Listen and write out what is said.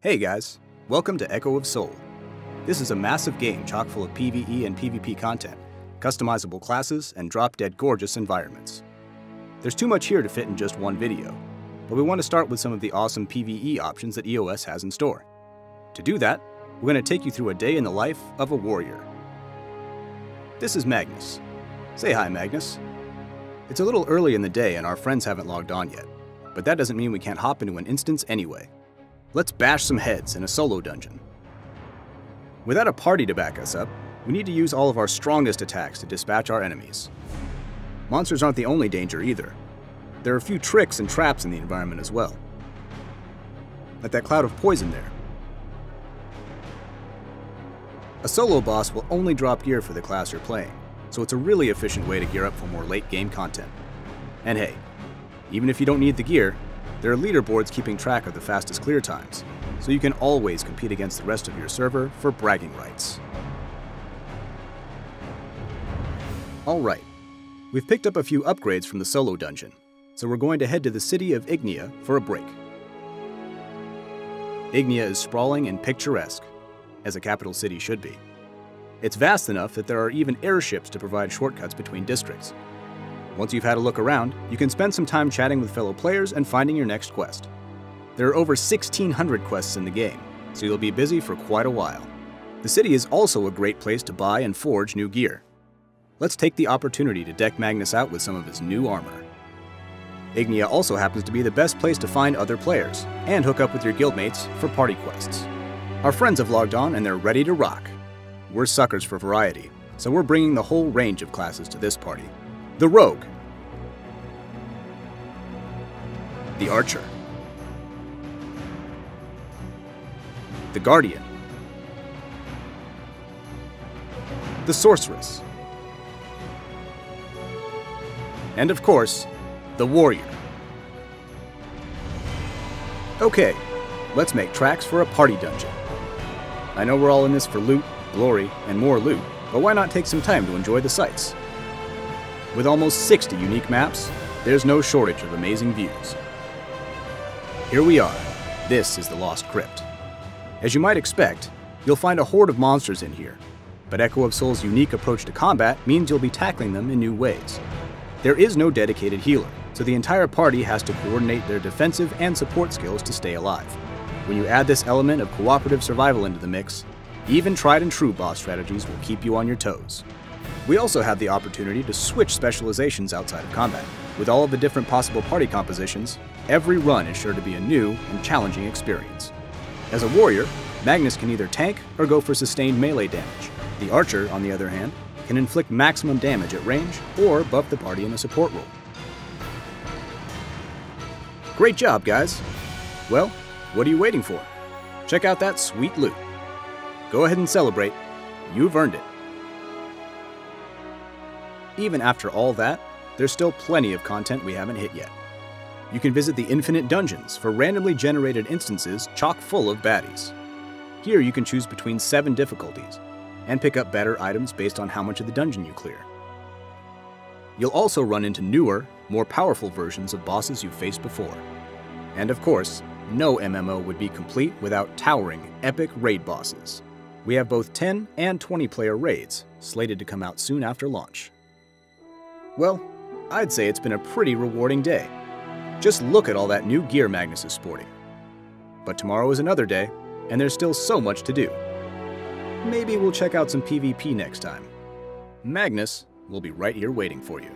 Hey guys, welcome to Echo of Soul. This is a massive game chock full of PvE and PvP content, customizable classes, and drop-dead gorgeous environments. There's too much here to fit in just one video, but we want to start with some of the awesome PvE options that EOS has in store. To do that, we're going to take you through a day in the life of a warrior. This is Magnus. Say hi, Magnus. It's a little early in the day and our friends haven't logged on yet, but that doesn't mean we can't hop into an instance anyway. Let's bash some heads in a solo dungeon. Without a party to back us up, we need to use all of our strongest attacks to dispatch our enemies. Monsters aren't the only danger either. There are a few tricks and traps in the environment as well. Like that cloud of poison there. A solo boss will only drop gear for the class you're playing, so it's a really efficient way to gear up for more late game content. And hey, even if you don't need the gear, there are leaderboards keeping track of the fastest clear times, so you can always compete against the rest of your server for bragging rights. Alright, we've picked up a few upgrades from the solo dungeon, so we're going to head to the city of Ignia for a break. Ignia is sprawling and picturesque, as a capital city should be. It's vast enough that there are even airships to provide shortcuts between districts, once you've had a look around, you can spend some time chatting with fellow players and finding your next quest. There are over 1,600 quests in the game, so you'll be busy for quite a while. The city is also a great place to buy and forge new gear. Let's take the opportunity to deck Magnus out with some of his new armor. Ignia also happens to be the best place to find other players, and hook up with your guildmates for party quests. Our friends have logged on and they're ready to rock. We're suckers for variety, so we're bringing the whole range of classes to this party. The Rogue. The Archer. The Guardian. The Sorceress. And of course, the Warrior. Okay, let's make tracks for a party dungeon. I know we're all in this for loot, glory, and more loot, but why not take some time to enjoy the sights? With almost 60 unique maps, there's no shortage of amazing views. Here we are. This is the Lost Crypt. As you might expect, you'll find a horde of monsters in here, but Echo of Soul's unique approach to combat means you'll be tackling them in new ways. There is no dedicated healer, so the entire party has to coordinate their defensive and support skills to stay alive. When you add this element of cooperative survival into the mix, even tried and true boss strategies will keep you on your toes. We also have the opportunity to switch specializations outside of combat. With all of the different possible party compositions, every run is sure to be a new and challenging experience. As a warrior, Magnus can either tank or go for sustained melee damage. The archer, on the other hand, can inflict maximum damage at range or buff the party in a support role. Great job, guys! Well, what are you waiting for? Check out that sweet loot. Go ahead and celebrate. You've earned it. Even after all that, there's still plenty of content we haven't hit yet. You can visit the Infinite Dungeons for randomly generated instances chock full of baddies. Here you can choose between seven difficulties, and pick up better items based on how much of the dungeon you clear. You'll also run into newer, more powerful versions of bosses you've faced before. And of course, no MMO would be complete without towering, epic raid bosses. We have both 10 and 20 player raids, slated to come out soon after launch. Well, I'd say it's been a pretty rewarding day. Just look at all that new gear Magnus is sporting. But tomorrow is another day, and there's still so much to do. Maybe we'll check out some PvP next time. Magnus will be right here waiting for you.